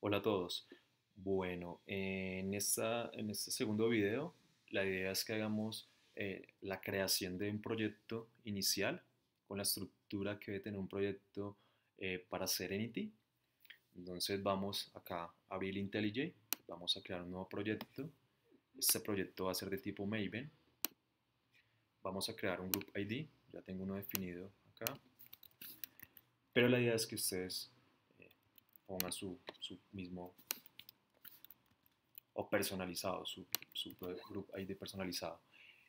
Hola a todos. Bueno, en, esta, en este segundo video la idea es que hagamos eh, la creación de un proyecto inicial con la estructura que debe tener un proyecto eh, para Serenity. Entonces vamos acá a abrir IntelliJ, vamos a crear un nuevo proyecto. Este proyecto va a ser de tipo Maven. Vamos a crear un group ID, ya tengo uno definido acá. Pero la idea es que ustedes ponga su, mismo o personalizado, su, su group ID personalizado.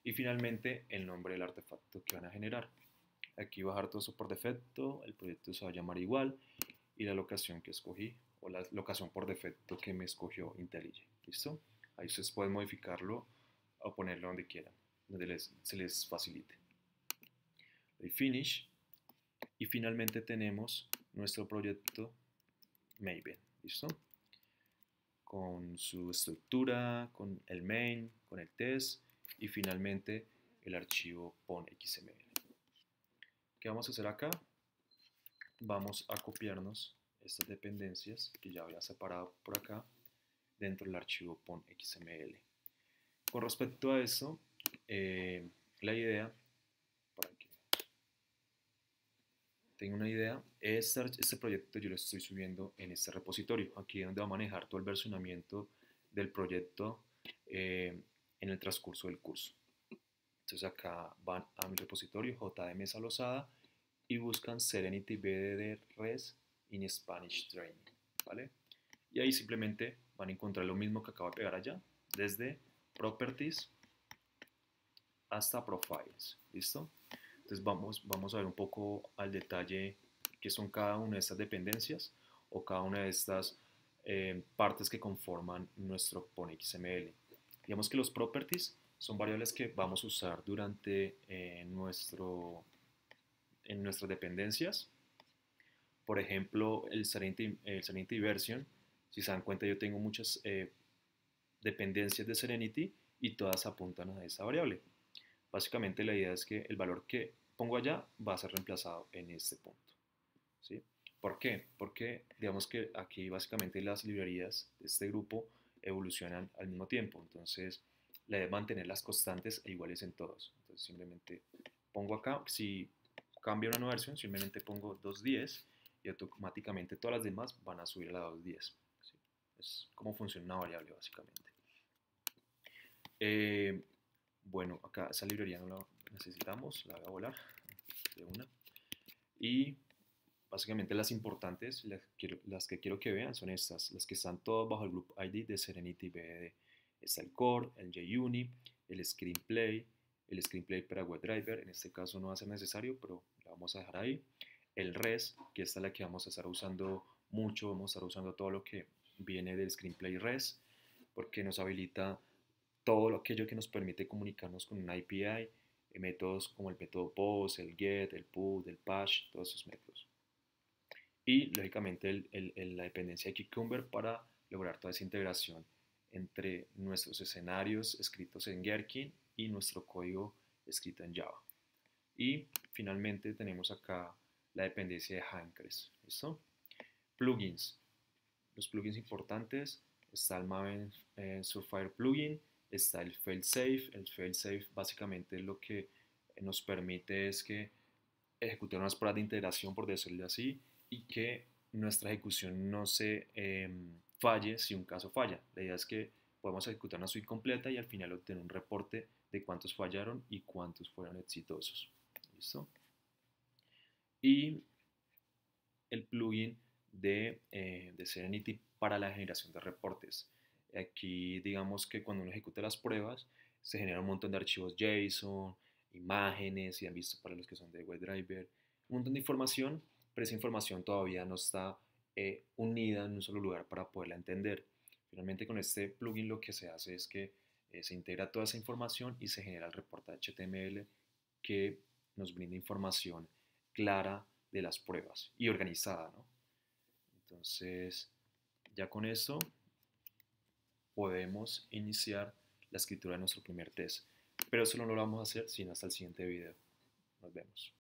Y finalmente el nombre del artefacto que van a generar. Aquí bajar todo eso por defecto, el proyecto se va a llamar igual y la locación que escogí o la locación por defecto que me escogió IntelliJ. ¿Listo? Ahí ustedes pueden modificarlo o ponerlo donde quieran, donde se les facilite. Le finish y finalmente tenemos nuestro proyecto Maven, ¿listo? Con su estructura, con el main, con el test y finalmente el archivo .xml. ¿Qué vamos a hacer acá? Vamos a copiarnos estas dependencias que ya había separado por acá dentro del archivo .xml. Con respecto a eso, eh, la idea tengo una idea, este, este proyecto yo lo estoy subiendo en este repositorio, aquí es donde va a manejar todo el versionamiento del proyecto eh, en el transcurso del curso. Entonces acá van a mi repositorio JM Salosada y buscan Serenity BDD Res in Spanish Training, ¿vale? Y ahí simplemente van a encontrar lo mismo que acabo de pegar allá, desde Properties hasta Profiles, ¿listo? Entonces vamos, vamos a ver un poco al detalle qué son cada una de estas dependencias o cada una de estas eh, partes que conforman nuestro XML. Digamos que los properties son variables que vamos a usar durante eh, nuestro, en nuestras dependencias. Por ejemplo, el Serenity, el Version, si se dan cuenta yo tengo muchas eh, dependencias de Serenity y todas apuntan a esa variable. Básicamente la idea es que el valor que pongo allá va a ser reemplazado en este punto. ¿Por qué? Porque digamos que aquí básicamente las librerías de este grupo evolucionan al mismo tiempo. Entonces, la idea es mantener las constantes e iguales en todos. Entonces, simplemente pongo acá, si cambia una nueva versión, simplemente pongo 2.10 y automáticamente todas las demás van a subir a la 2.10. Es como funciona una variable básicamente. Eh, bueno, acá esa librería no la necesitamos, la voy a volar de una. Y básicamente las importantes, las que, quiero que vean son estas, las que están todas bajo el group ID de Serenity BD. Está el core, el JUnit, el screenplay, el screenplay para WebDriver, en este caso no va a ser necesario, pero la vamos a dejar ahí. El res, que esta es la que vamos a estar usando mucho, vamos a estar usando todo lo que viene del screenplay res, porque nos habilita todo aquello que nos permite comunicarnos con un API, eh, métodos como el método POST, el GET, el PUT, el PASH, todos esos métodos. Y lógicamente la dependencia de Cucumber para lograr toda esa integración entre nuestros escenarios escritos en Gherkin y nuestro código escrito en Java. Y finalmente tenemos acá la dependencia de Hankers. ¿Listo? Plugins. Los plugins importantes está el Maven eh, Surfire plugin, está el failsafe. El failsafe básicamente lo que nos permite es que ejecutar unas pruebas de integración, por decirlo así, y que nuestra ejecución no se em, falle si un caso falla. La idea es que podemos ejecutar una suite completa y al final obtener un reporte de cuántos fallaron y cuántos fueron exitosos. ¿Listo? Y el plugin de, eh, de Serenity para la generación de reportes. Aquí digamos que cuando uno ejecuta las pruebas se genera un montón de archivos JSON, imágenes, si han visto para los que son de WebDriver, un montón de información, pero esa información todavía no está eh, unida en un solo lugar para poderla entender. Finalmente con este plugin lo que se hace es que eh, se integra toda esa información y se genera el reporte HTML que nos brinda información clara de las pruebas y organizada. Entonces, ya con esto podemos iniciar la escritura de nuestro primer test. Pero eso no lo vamos a hacer sino hasta el siguiente video. Nos vemos.